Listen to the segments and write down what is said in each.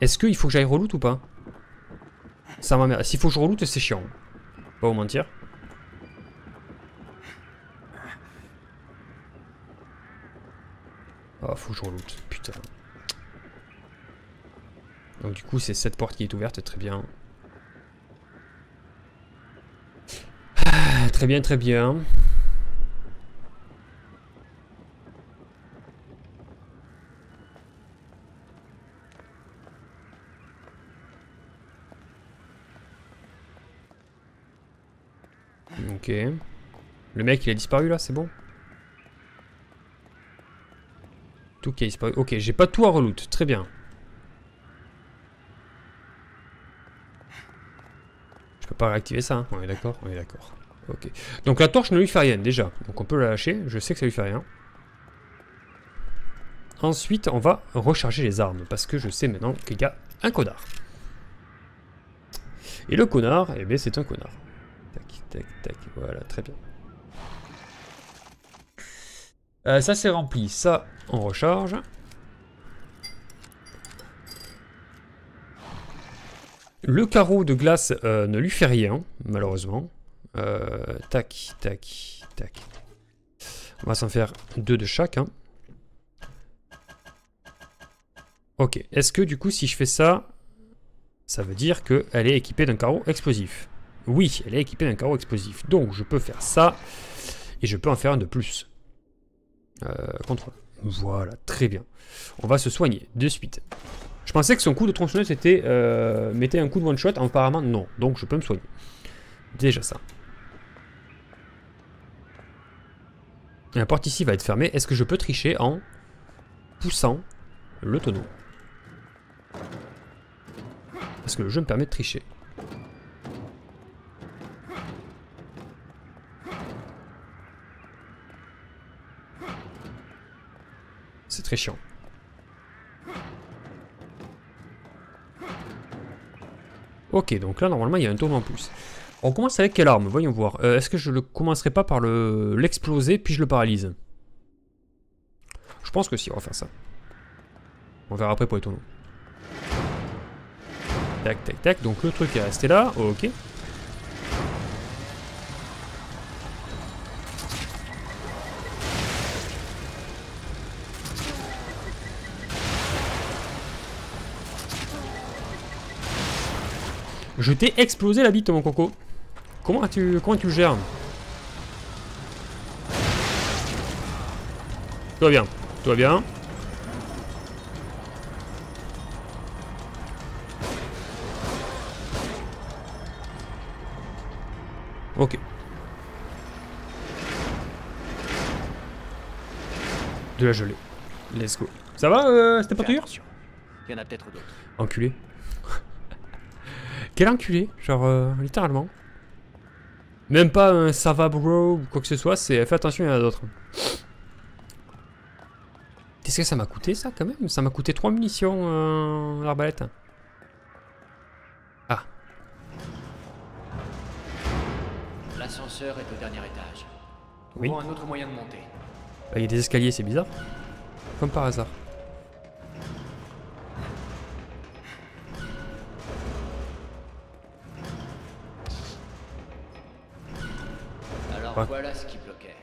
Est-ce qu'il faut que j'aille reloot ou pas? Ça m'emmerde. S'il faut que je reloot, c'est chiant. Pas vous mentir. Oh, faut que je reloot. Putain. Donc du coup, c'est cette porte qui est ouverte, très bien. Ah, très bien, très bien. Ok. Le mec, il a disparu là, c'est bon Tout qui a disparu. Ok, j'ai pas tout à reloot, très bien. Je peux pas réactiver ça, hein. on est d'accord On est d'accord. Ok. Donc la torche ne lui fait rien déjà. Donc on peut la lâcher, je sais que ça lui fait rien. Ensuite, on va recharger les armes, parce que je sais maintenant qu'il y a un connard. Et le connard, eh bien c'est un connard. Tac, tac, voilà, très bien. Euh, ça c'est rempli, ça on recharge. Le carreau de glace euh, ne lui fait rien, malheureusement. Euh, tac, tac, tac. On va s'en faire deux de chaque. Hein. Ok, est-ce que du coup si je fais ça, ça veut dire qu'elle est équipée d'un carreau explosif? Oui, elle est équipée d'un carreau explosif. Donc je peux faire ça, et je peux en faire un de plus. Euh, contrôle. Voilà, très bien. On va se soigner de suite. Je pensais que son coup de tronçonneuse était, euh, mettait un coup de one shot, apparemment non. Donc je peux me soigner. Déjà ça. La porte ici va être fermée. Est-ce que je peux tricher en poussant le tonneau? Est-ce que le jeu me permet de tricher chiant. Ok, donc là, normalement, il y a un tour en plus. On commence avec quelle arme? Voyons voir. Euh, est-ce que je ne commencerai pas par l'exploser, puis je le paralyse? Je pense que si, on va faire ça. On verra après pour les tonneaux. Tac, tac, tac. Donc le truc est resté là. Ok. Je t'ai explosé la bite, mon coco. Comment tu, comment tu le gères Tout va bien. Tout va bien. Ok. De la gelée. Let's go. Ça va, euh, c'était pas dur Il y en a peut-être d'autres. Enculé. Quel enculé, genre euh, littéralement. Même pas un ça va bro ou quoi que ce soit, c'est fais attention, il y en a d'autres. Qu'est-ce que ça m'a coûté ça quand même? Ça m'a coûté 3 munitions euh, l'arbalète. Ah. L'ascenseur est au dernier étage. Oui. un autre moyen de monter. Bah, il y a des escaliers, c'est bizarre. Comme par hasard. Voilà ce qui bloquait.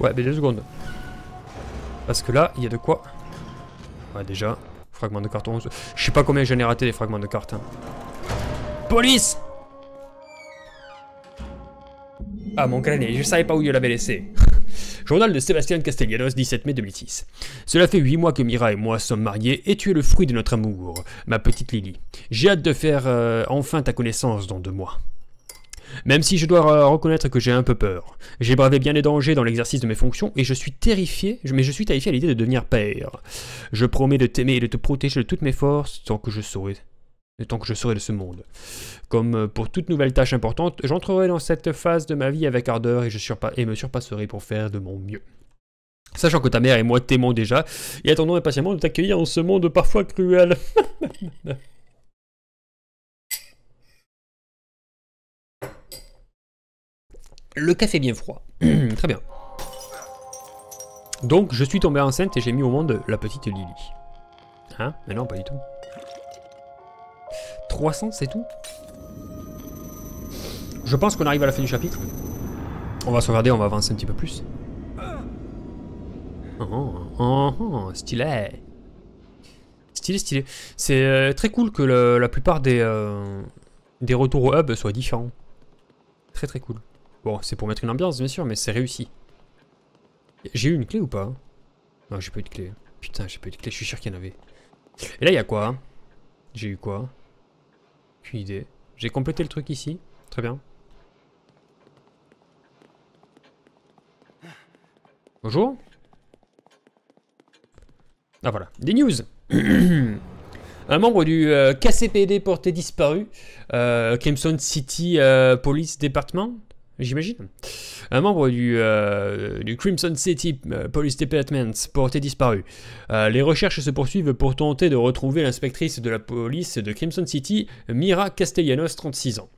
Ouais, mais deux secondes. Parce que là, il y a de quoi. Ouais, déjà, fragment de carton. Je sais pas combien j'en ai raté les fragments de carton. Hein. Police Ah, mon crâne, je savais pas où il l'avait laissé. Journal de Sébastien Castellanos, 17 mai 2006. Cela fait 8 mois que Mira et moi sommes mariés et tu es le fruit de notre amour, ma petite Lily. J'ai hâte de faire euh, enfin ta connaissance dans deux mois. Même si je dois euh, reconnaître que j'ai un peu peur. J'ai bravé bien les dangers dans l'exercice de mes fonctions et je suis terrifié, mais je suis terrifié à l'idée de devenir père. Je promets de t'aimer et de te protéger de toutes mes forces tant que je saurai tant que je serai de ce monde. Comme euh, pour toute nouvelle tâche importante, j'entrerai dans cette phase de ma vie avec ardeur et, je me surpasserai pour faire de mon mieux. Sachant que ta mère et moi t'aimons déjà, et attendons impatiemment de t'accueillir dans ce monde parfois cruel. Le café bien froid. Très bien. Donc je suis tombé enceinte et j'ai mis au monde la petite Lily. Hein? Mais non, pas du tout. 300, c'est tout? Je pense qu'on arrive à la fin du chapitre. On va se regarder, on va avancer un petit peu plus. Oh, oh, oh, stylé. Stylé, stylé. C'est euh, très cool que le- la plupart des, euh, des retours au hub soient différents. Très très cool. Bon, c'est pour mettre une ambiance, bien sûr, mais c'est réussi. J'ai eu une clé ou pas? Non, j'ai pas eu de clé. Putain, j'ai pas eu de clé, je suis sûr qu'il y en avait. Et là, il y a quoi? J'ai eu quoi? J'ai complété le truc ici. Très bien. Bonjour. Ah voilà, des news. Un membre du euh, KCPD porté disparu, euh, Crimson City euh, Police Department, j'imagine. Un membre du, euh, Crimson City euh, Police Department porté disparu. Euh, les recherches se poursuivent pour tenter de retrouver l'inspectrice de la police de Crimson City, Mira Castellanos, 36 ans.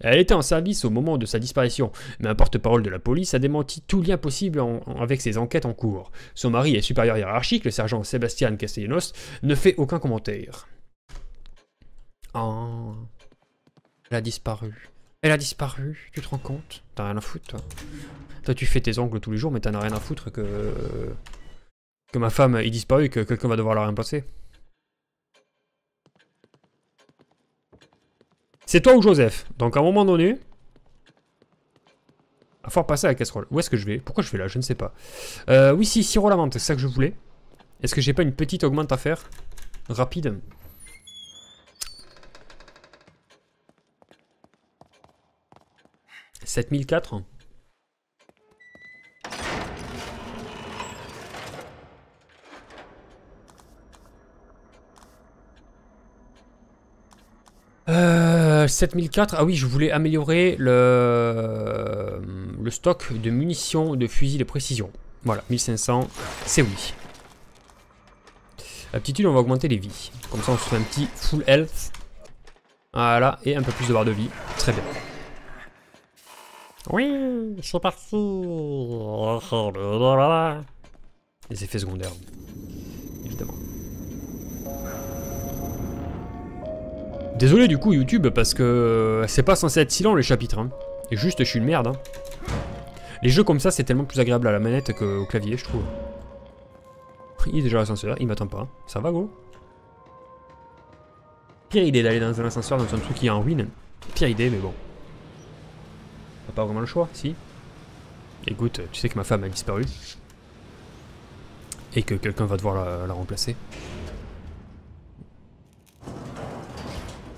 Elle était en service au moment de sa disparition, mais un porte-parole de la police a démenti tout lien possible avec ses enquêtes en cours. Son mari et supérieur hiérarchique, le sergent Sébastien Castellanos, ne fait aucun commentaire. Oh. Elle a disparu. Elle a disparu, tu te rends compte? T'as rien à foutre, toi. Tu fais tes ongles tous les jours, mais t'en as rien à foutre que. que ma femme ait disparu et que quelqu'un va devoir la remplacer. C'est toi ou Joseph? Donc, à un moment donné. Va falloir passer à la casserole. Où est-ce que je vais? Pourquoi je vais là? Je ne sais pas. Euh, oui, si, sirop à la menthe, c'est ça que je voulais. Est-ce que j'ai pas une petite augmente à faire? Rapide. « 7004 Euh, 7004, ah oui, je voulais améliorer le, le stock de munitions de fusils de précision. Voilà, 1500, c'est oui. Aptitude, on va augmenter les vies. Comme ça, on se fait un petit full health. Voilà, et un peu plus de barre de vie. Très bien. Oui, c'est parti. Les effets secondaires. Évidemment. Désolé du coup YouTube parce que euh, c'est pas censé être si long les chapitres. hein. Et juste je suis une merde. hein. Les jeux comme ça c'est tellement plus agréable à la manette qu'au clavier je trouve. Il est déjà l'ascenseur, il m'attend pas. Ça va go? Pire idée d'aller dans un ascenseur dans un truc qui est en ruine. Pire idée mais bon. Pas vraiment le choix, si Écoute, tu sais que ma femme a disparu. Et que quelqu'un va devoir la, la remplacer.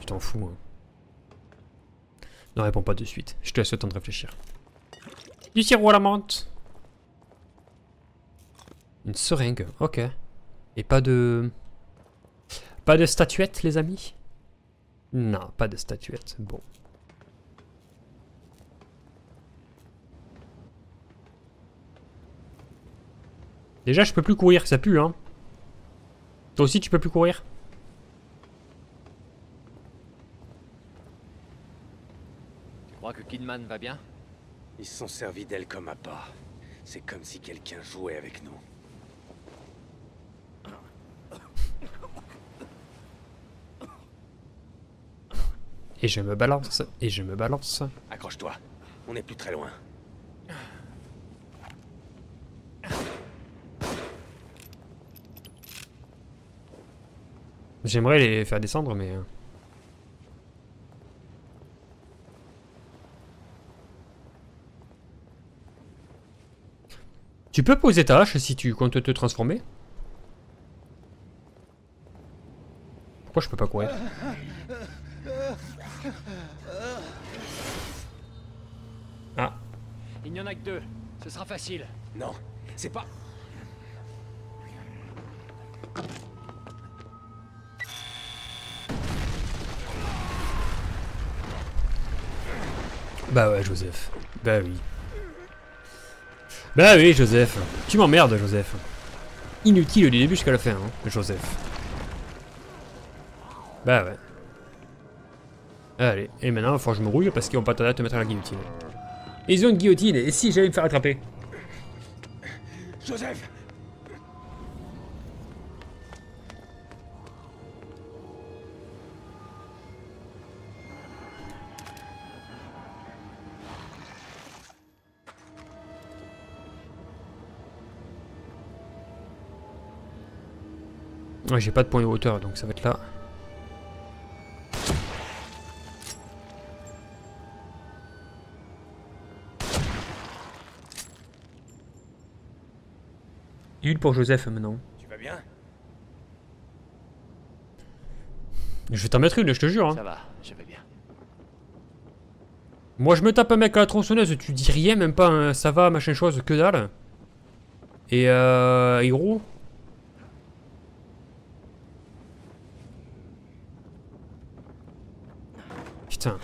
Tu t'en fous, hein. Ne réponds pas de suite. Je te laisse le temps de réfléchir. Du sirop à la menthe. Une seringue, ok. Et pas de... Pas de statuette, les amis? Non, pas de statuette. Bon. Déjà, je peux plus courir, ça pue, hein. Toi aussi, tu peux plus courir Tu crois que Kidman va bien? Ils se sont servis d'elle comme à pas. C'est comme si quelqu'un jouait avec nous. Et je me balance, et je me balance. Accroche-toi. On n'est plus très loin. J'aimerais les faire descendre, mais... euh. Tu peux poser ta hache si tu comptes te transformer Pourquoi je peux pas courir? Ah, Il n'y en a que deux. Ce sera facile. Non, c'est pas... bah ouais Joseph. Bah oui. Bah oui Joseph. Tu m'emmerdes Joseph. Inutile du début jusqu'à la fin, hein, Joseph. Bah ouais. Allez, et maintenant, il falloir que je me rouille parce qu'ils vont pas tarder à te mettre à la guillotine. Ils ont une guillotine, et si j'allais me faire attraper? Joseph Ouais, j'ai pas de point de hauteur, donc ça va être là. Huile pour Joseph maintenant. Tu vas bien? Je vais t'en mettre une, je te jure. Hein. Ça va, je vais bien. Moi je me tape un mec à la tronçonneuse, tu dis rien, même pas un ça va, machin chose, que dalle. Et euh Putain.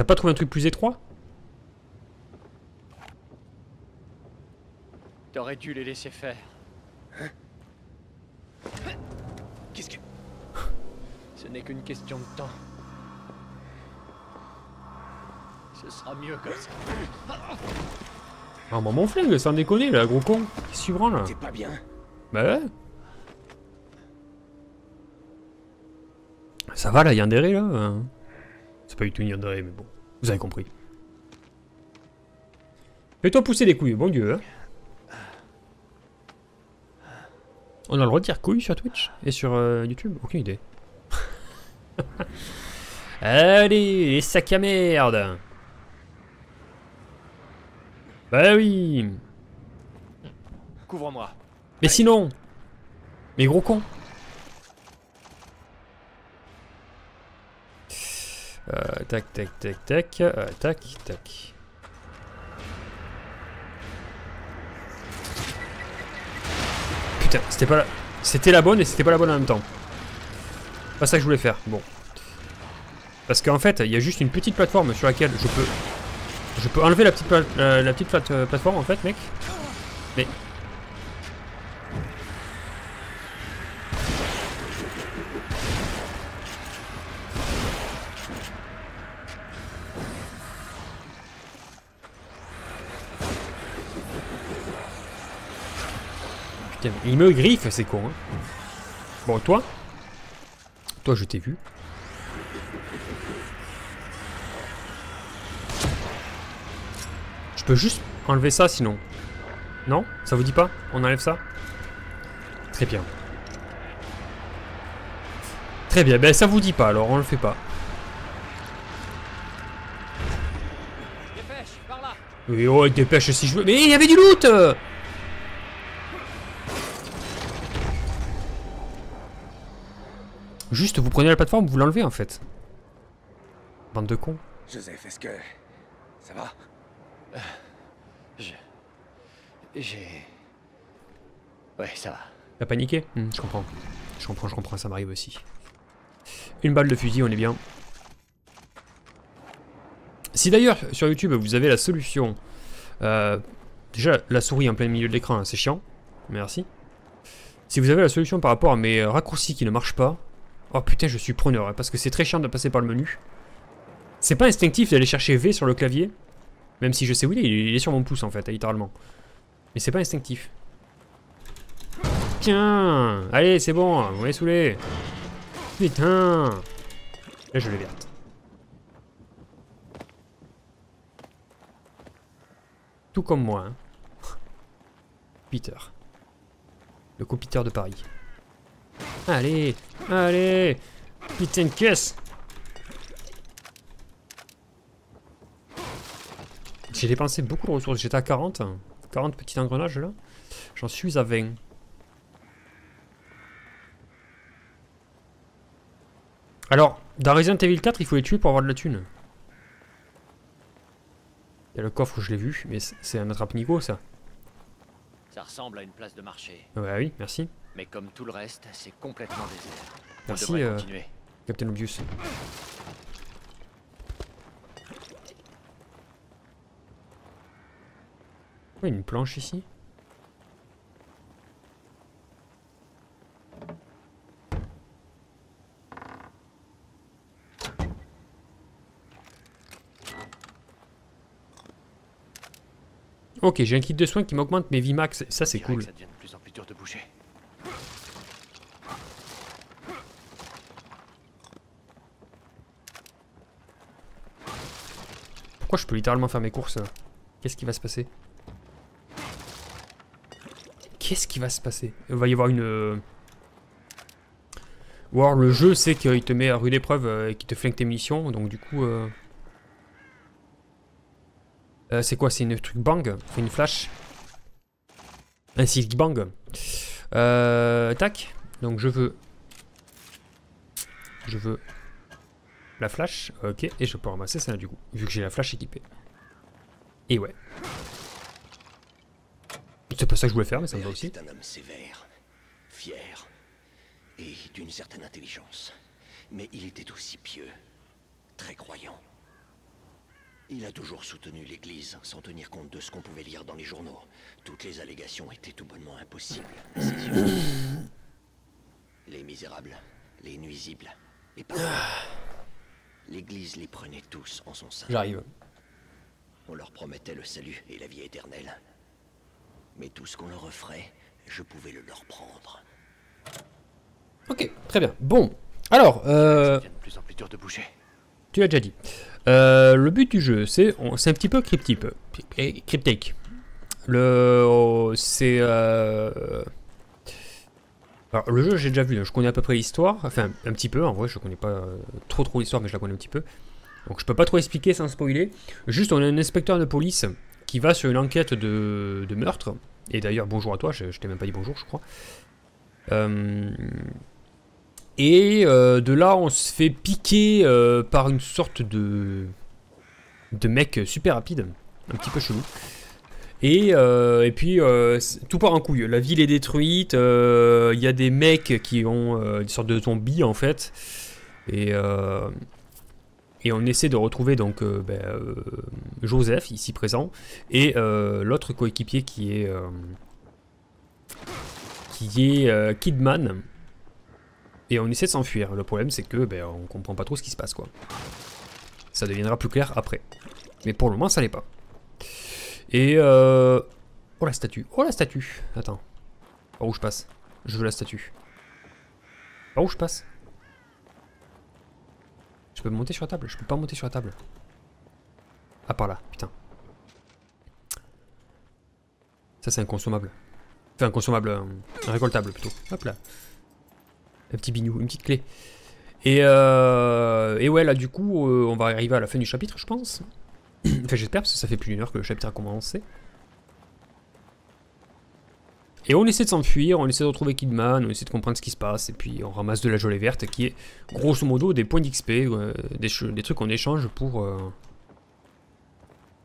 T'as pas trouvé un truc plus étroit? T'aurais dû les laisser faire. Qu'est-ce que... Ce n'est qu'une question de temps. Ce sera mieux comme ça. Ah, moi mon flingue, sans déconner, là, gros con. Qu'est-ce que tu prends là? T'es pas bien Bah ouais. Ça va là, Yandere là hein? C'est pas du tout une Yandere, mais bon. Vous avez compris. Fais-toi pousser les couilles, bon dieu. Hein. On a le droit de dire couilles sur Twitch et sur euh, YouTube? Aucune idée. Allez, les sacs à merde Bah oui Couvre-moi. Mais sinon Mais gros con Euh, tac, tac, tac, tac, euh, tac, tac. Putain, c'était pas la... C'était la bonne et c'était pas la bonne en même temps. Pas ça que je voulais faire, bon. Parce qu'en fait, il y a juste une petite plateforme sur laquelle je peux... Je peux enlever la petite, euh, la petite plate- plateforme en fait, mec. Mais il me griffe, c'est con. Hein. Bon, toi? Toi, je t'ai vu. Je peux juste enlever ça sinon. Non? Ça vous dit pas? On enlève ça? Très bien. Très bien, ben ça vous dit pas alors, on le fait pas. Dépêche. Oui, oh, dépêche si je veux. Mais il y avait du loot Juste, vous prenez la plateforme, vous l'enlevez en fait. Bande de cons. Joseph, est-ce que... Ça va? Je... J'ai... Ouais, ça va. T'as paniqué? Hmm, Je comprends. Je comprends, je comprends, ça m'arrive aussi. Une balle de fusil, on est bien. Si d'ailleurs, sur YouTube, vous avez la solution... euh, déjà, la souris en plein milieu de l'écran, hein, c'est chiant. Merci. Si vous avez la solution par rapport à mes euh, raccourcis qui ne marchent pas... Oh putain, je suis preneur, hein, parce que c'est très chiant de passer par le menu. C'est pas instinctif d'aller chercher V sur le clavier. Même si je sais où il est, il est sur mon pouce en fait, littéralement. Mais c'est pas instinctif. Tiens Allez, c'est bon, vous m'avez saoulé Putain Là, je l'ai verte. Tout comme moi, hein. Peter. Le compiteur de Paris. Allez Allez Putain de caisse J'ai dépensé beaucoup de ressources, j'étais à 40. 40 petits engrenages là. J'en suis à 20. Alors, dans Resident Evil 4, il faut les tuer pour avoir de la thune. Il y a le coffre, je l'ai vu, mais c'est un attrape-nico ça. Ça ressemble à une place de marché. Ouais, oui, merci. Mais comme tout le reste, c'est complètement désert. Merci, euh. Captain Obvious. Ouais, une planche ici? Ok, j'ai un kit de soins qui m'augmente mes vies max. Ça, c'est cool. que Ça devient de plus en plus dur de bouger. Pourquoi je peux littéralement faire mes courses là Qu'est-ce qui va se passer? Qu'est-ce qui va se passer? Il va y avoir une... euh, Ou alors le jeu sait qu'il te met à rude épreuve euh, et qu'il te flingue tes munitions, donc du coup... euh, euh, c'est quoi? C'est une truc bang? C'est une flash? Un silk bang? Euh, Tac. Donc je veux... Je veux... La flash, ok, et je peux ramasser ça du coup, vu que j'ai la flash équipée. Et ouais. C'est pas ça que je voulais faire, mais ça me va aussi. était un homme sévère, fier et d'une certaine intelligence. Mais il était aussi pieux, très croyant. Il a toujours soutenu l'Église sans tenir compte de ce qu'on pouvait lire dans les journaux. Toutes les allégations étaient tout bonnement impossibles. les misérables, les nuisibles, les pauvres. L'Église les prenait tous en son sein. J'arrive. On leur promettait le salut et la vie éternelle. Mais tout ce qu'on leur offrait, je pouvais le leur prendre. Ok, très bien. Bon, alors, euh, de plus en plus dur de bouger. tu l'as déjà dit. Euh, le but du jeu, c'est c'est un petit peu cryptique. cryptique. Le, c'est euh, alors, le jeu, j'ai déjà vu. Je connais à peu près l'histoire. Enfin, un petit peu. En vrai, je connais pas euh, trop trop l'histoire, mais je la connais un petit peu. Donc, je peux pas trop expliquer sans spoiler. Juste, on a un inspecteur de police qui va sur une enquête de, meurtre. Et d'ailleurs, bonjour à toi. Je, t'ai même pas dit bonjour, je crois. Euh, et euh, de là, on se fait piquer par une sorte de de mec super rapide, un petit peu chelou. Et, euh, et puis euh, tout part en couille. La ville est détruite. euh, Il y a des mecs qui ont une sorte de zombies en fait. Et on essaie de retrouver donc ben, Joseph ici présent et l'autre coéquipier qui est qui est Kidman. Et on essaie de s'enfuir. Le problème, c'est que ben, on comprend pas trop ce qui se passe, quoi. Ça deviendra plus clair après. Mais pour le moment, ça l'est pas. Et euh... oh la statue, oh la statue. Attends, par où je passe? Je veux la statue. Par où je passe? Je peux monter sur la table? Je peux pas monter sur la table. Ah par là, putain. Ça c'est inconsommable. Enfin inconsommable, euh, récoltable plutôt. Hop là. Un petit bignou, une petite clé. Et, euh, et ouais, là, du coup, euh, on va arriver à la fin du chapitre, je pense. enfin, j'espère, parce que ça fait plus d'une heure que le chapitre a commencé. Et on essaie de s'enfuir, on essaie de retrouver Kidman, on essaie de comprendre ce qui se passe, et puis on ramasse de la gelée verte, qui est grosso modo des points d'XP, euh, des, trucs qu'on échange pour, euh,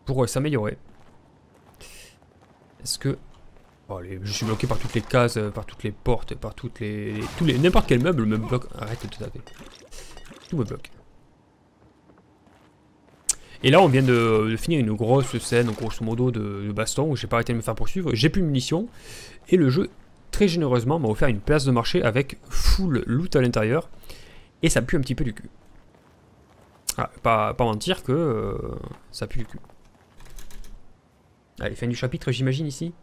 pour euh, s'améliorer. Est-ce que Oh, les- je suis bloqué par toutes les cases, par toutes les portes, par toutes les. les- tous les. N'importe quel meuble me bloque. Arrête de taper. Tout me bloque. Et là, on vient de, finir une grosse scène, grosso modo, de, de baston où j'ai pas arrêté de me faire poursuivre. J'ai plus de munitions. Et le jeu, très généreusement, m'a offert une place de marché avec full loot à l'intérieur. Et ça pue un petit peu du cul. Ah, pas, pas mentir que euh, ça pue du cul. Allez, fin du chapitre, j'imagine, ici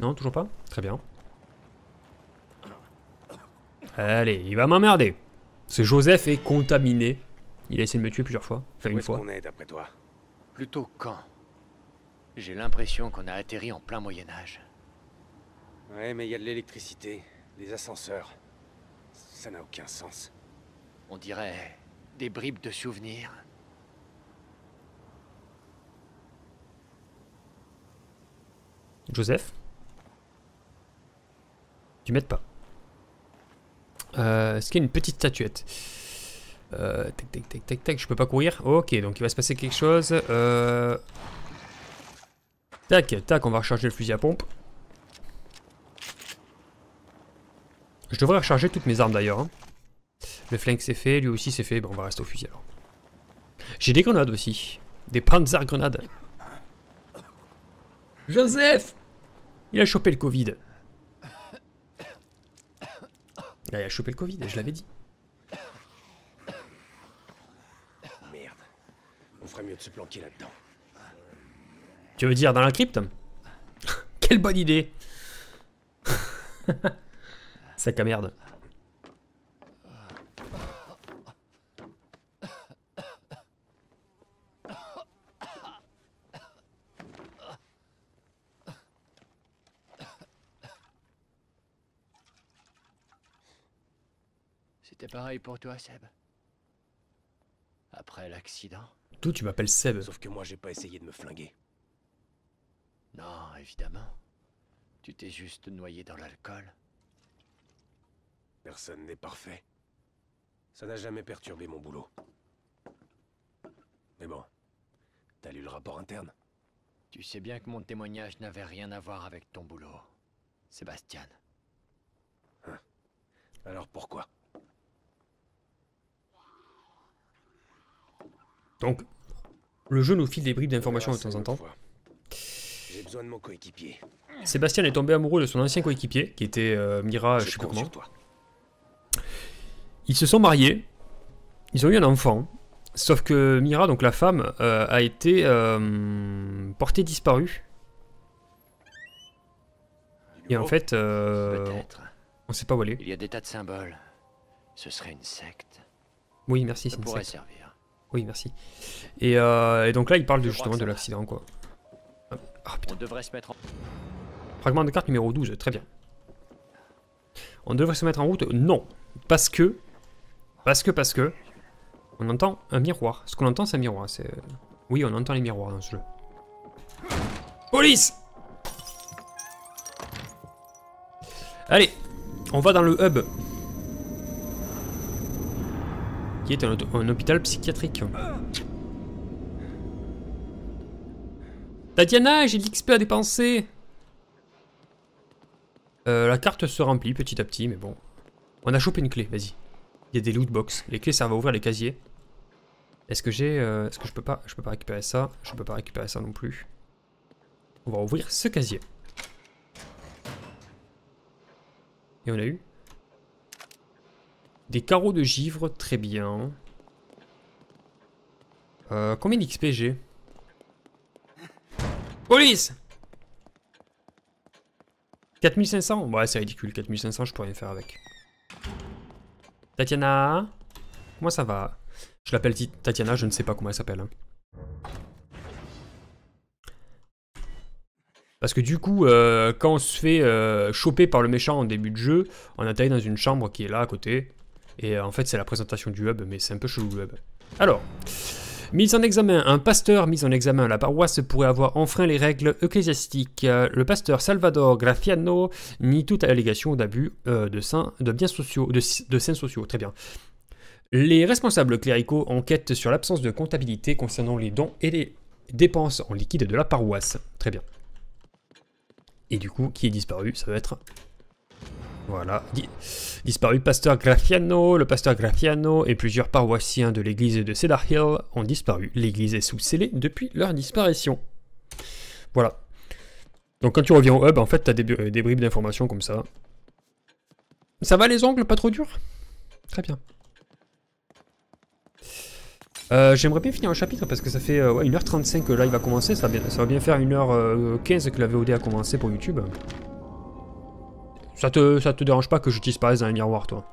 Non, toujours pas? Très bien. Allez, il va m'emmerder. Ce Joseph est contaminé. Il a essayé de me tuer plusieurs fois. Enfin, Où une est-ce fois. qu'on est, d'après toi? Plutôt quand? J'ai l'impression qu'on a atterri en plein Moyen Âge. Ouais, mais il y a de l'électricité, des ascenseurs. Ça n'a aucun sens. On dirait des bribes de souvenirs. Joseph? Tu m'aides pas. Euh, Est-ce qu'il y a une petite statuette euh, Tac, tac, tac, tac, tac. Je peux pas courir Ok, donc il va se passer quelque chose. Euh... Tac, tac, on va recharger le fusil à pompe. Je devrais recharger toutes mes armes d'ailleurs. hein. Le flingue c'est fait, lui aussi c'est fait. Bon, on va rester au fusil alors. J'ai des grenades aussi. Des panzer grenades. Joseph Il a chopé le Covid. Il a chopé le Covid, je l'avais dit. Merde. On ferait mieux de se planquer là-dedans. Tu veux dire dans la crypte? Quelle bonne idée Sac à merde. C'était pareil pour toi, Seb. Après l'accident D'où tu m'appelles Seb Sauf que moi, j'ai pas essayé de me flinguer. Non, évidemment. Tu t'es juste noyé dans l'alcool. Personne n'est parfait. Ça n'a jamais perturbé mon boulot. Mais bon, t'as lu le rapport interne Tu sais bien que mon témoignage n'avait rien à voir avec ton boulot. Sébastien. Alors pourquoi? Donc, le jeu nous file des bribes d'informations de temps en temps. de mon coéquipier. Sébastien est tombé amoureux de son ancien coéquipier, qui était euh, Mira, je sais compte comment. toi. Ils se sont mariés, ils ont eu un enfant, sauf que Mira, donc la femme, euh, a été euh, portée disparue. Et en fait, on sait pas où elle est. Il y a des tas de symboles. Ce serait une secte. Oui, merci, c'est une secte. servir. Oui, merci. Et, euh, et donc là, il parle de, justement de l'accident, quoi. Ah, ah, putain. On devrait se mettre en... Fragment de carte numéro 12, très bien. On devrait se mettre en route? Non. Parce que... Parce que, parce que... On entend un miroir. Ce qu'on entend, c'est un miroir. C'est... Oui, on entend les miroirs dans ce jeu. Police Allez, on va dans le hub. Qui est un, hôpital psychiatrique. Tatiana, j'ai de l'XP à dépenser Euh, la carte se remplit petit à petit, mais bon. On a chopé une clé, vas-y. Il y a des loot box. Les clés servent à ouvrir les casiers. Est-ce que j'ai... euh, Est-ce que je peux pas... Je peux pas récupérer ça? Je peux pas récupérer ça non plus. On va ouvrir ce casier. Et on a eu... Des carreaux de givre, très bien. Euh, combien d'XP j'ai? Police 4500 Ouais, c'est ridicule. 4500, je peux rien faire avec. Tatiana? Comment ça va? Je l'appelle Ti- Tatiana, je ne sais pas comment elle s'appelle. hein. Parce que du coup, euh, quand on se fait euh, choper par le méchant en début de jeu, on atterrit dans une chambre qui est là à côté. Et euh, en fait, c'est la présentation du hub, mais c'est un peu chelou le hub. Alors, mise en examen. Un pasteur mis en examen à la paroisse pourrait avoir enfreint les règles ecclésiastiques. Euh, Le pasteur Salvador Graciano nie toute allégation d'abus euh, de, biens de saints sociaux. Très bien. Les responsables cléricaux enquêtent sur l'absence de comptabilité concernant les dons et les dépenses en liquide de la paroisse. Très bien. Et du coup, qui est disparu? Ça va être. Voilà. Di- disparu pasteur Graciano. Le pasteur Graciano et plusieurs paroissiens de l'église de Cedar Hill ont disparu. L'église est sous scellée depuis leur disparition. Voilà. Donc quand tu reviens au hub, en fait, t'as des, bu- des bribes d'informations comme ça. Ça va les ongles? Pas trop dur? Très bien. Euh, J'aimerais bien finir un chapitre parce que ça fait euh, ouais, 1h35 que là il va commencer, ça va bien, ça va bien faire 1h15 que la VOD a commencé pour YouTube. Ça te, dérange pas que disparaisse dans un miroir toi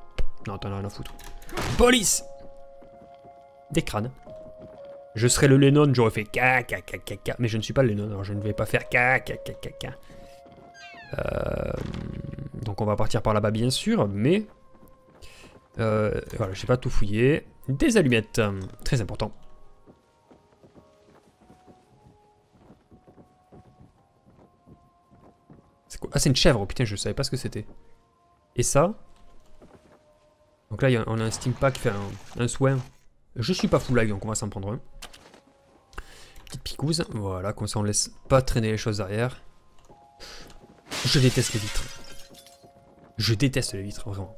Non, t'en as rien à foutre. Police Des crânes. Je serais le Lennon, j'aurais fait ka ka ka, mais je ne suis pas le Lennon, alors je ne vais pas faire ka ka ka. Euh, donc on va partir par là-bas bien sûr, mais euh, voilà, j'ai pas tout fouillé. Des allumettes, très important. Ah, c'est une chèvre, putain, je savais pas ce que c'était. Et ça Donc là, il on a un steam pack, enfin, un, soin. Je suis pas full lag, donc on va s'en prendre un. Petite picouse, voilà, comme ça on laisse pas traîner les choses derrière. Je déteste les vitres. Je déteste les vitres, vraiment.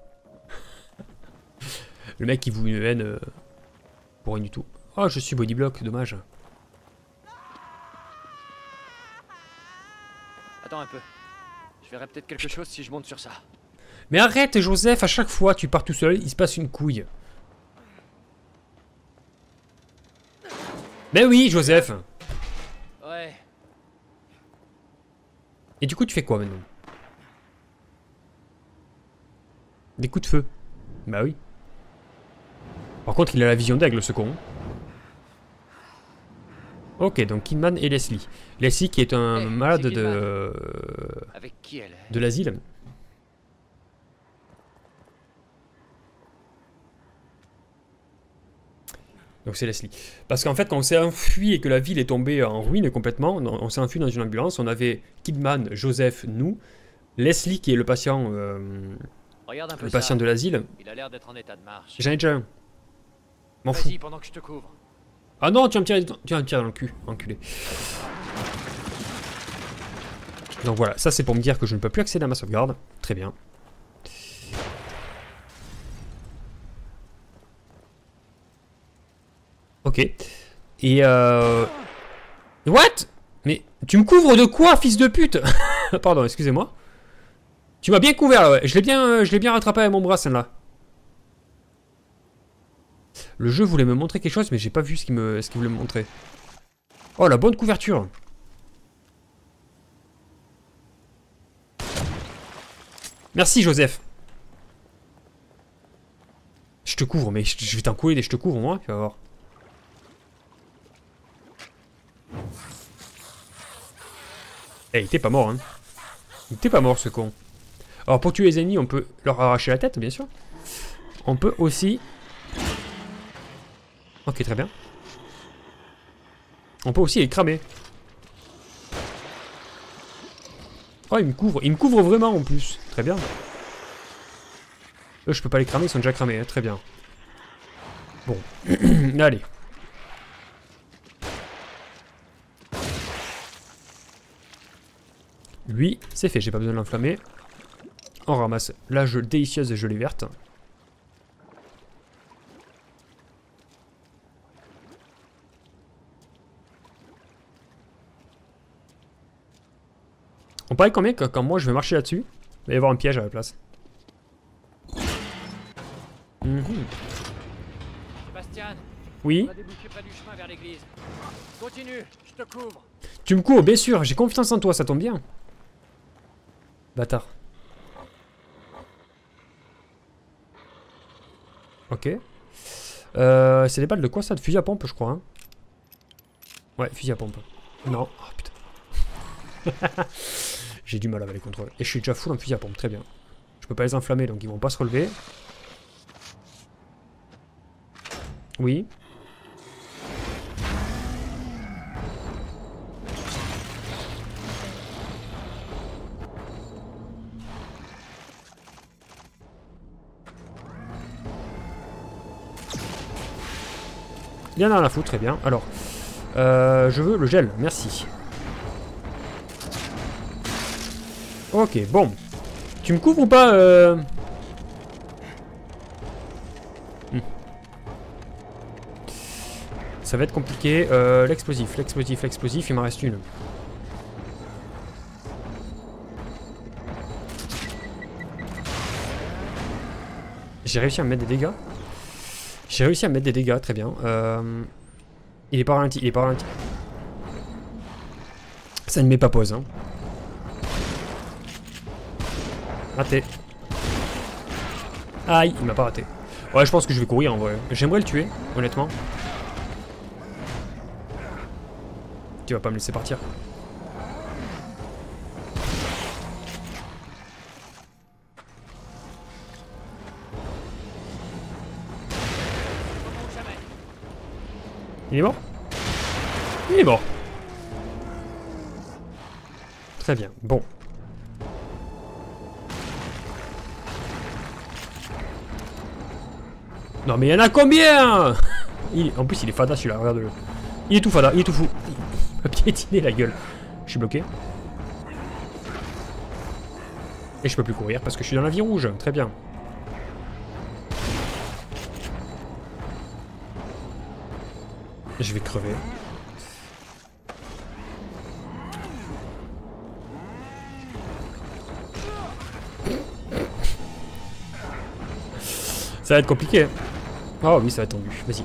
Le mec qui vous une haine euh, pour rien du tout. Oh, je suis bodyblock, dommage. Attends un peu. Verrai peut-être quelque chose si je monte sur ça. Mais arrête, Joseph, à chaque fois tu pars tout seul, il se passe une couille. Mais oui, Joseph Ouais. Et du coup, tu fais quoi maintenant? Des coups de feu? Bah oui. Par contre, il a la vision d'aigle, ce con. Ok, donc Kidman et Leslie. Leslie qui est un malade de, Kidman. Avec qui elle est de l'asile. Donc c'est Leslie. Parce qu'en fait, quand on s'est enfui et que la ville est tombée en ruine complètement, on, s'est enfui dans une ambulance, on avait Kidman, Joseph, nous, Leslie qui est le patient, euh, le ça. patient de l'asile. J'en ai déjà un. M'en fous. Vas-y, pendant que je te couvre. Ah non, tu vas me tirer, me tirer dans le cul, enculé. Donc voilà, ça c'est pour me dire que je ne peux plus accéder à ma sauvegarde. Très bien. Ok. Et euh... What? Mais tu me couvres de quoi, fils de pute? Pardon, excusez-moi. Tu m'as bien couvert, là, ouais. Je l'ai bien, euh, je l'ai bien rattrapé avec mon bras, celle-là. Le jeu voulait me montrer quelque chose, mais j'ai pas vu ce qu'il voulait me montrer. Oh, la bonne couverture. Merci, Joseph. Je te couvre, mais je, vais t'en couler des je te couvre, moi, tu vas voir. Eh, il était pas mort, hein. Il était pas mort, ce con. Alors, pour tuer les ennemis, on peut leur arracher la tête, bien sûr. On peut aussi... Ok, très bien. On peut aussi les cramer. Oh, il me couvre. Il me couvre vraiment, en plus. Très bien. Eux, je peux pas les cramer, ils sont déjà cramés. hein, Très bien. Bon. Allez. Lui, c'est fait, j'ai pas besoin de l'enflammer. On ramasse la délicieuse gelée verte. On paraît combien que quand moi je vais marcher là-dessus, il va y avoir un piège à la place. Mhm. Sébastien, Oui, on va déboucher près du chemin vers l'église. Continue, je te couvre. tu me cours, bien sûr, j'ai confiance en toi, ça tombe bien. Bâtard. Ok. Euh, c'est des balles de quoi ça? De fusil à pompe, je crois. hein ouais, fusil à pompe. Non. Oh putain. J'ai du mal avec les contrôles. Et je suis déjà full en fusil à pompe, très bien. Je peux pas les enflammer, donc ils vont pas se relever. Oui. Il y en a à foutre, très bien. Alors, euh, je veux le gel, merci. Ok, bon. Tu me couvres ou pas euh... hmm. Ça va être compliqué. Euh, l'explosif, l'explosif, l'explosif, il m'en reste une. J'ai réussi à me mettre des dégâts. J'ai réussi à me mettre des dégâts, très bien. Euh, Il est pas ralenti, il est pas ralenti. Ça ne met pas pause, hein. Raté. Aïe, il m'a pas raté. Ouais, je pense que je vais courir en vrai. J'aimerais le tuer, honnêtement. Tu vas pas me laisser partir. Il est mort? Il est mort. Très bien, bon. Non mais il y en a combien. En plus il est fada celui-là, regarde-le. Il est tout fada, il est tout fou. Il m'a piétiné la gueule. Je suis bloqué. Et je peux plus courir parce que je suis dans la vie rouge. Très bien. Je vais crever. Ça va être compliqué. Oh oui, ça va être tendu. Vas-y.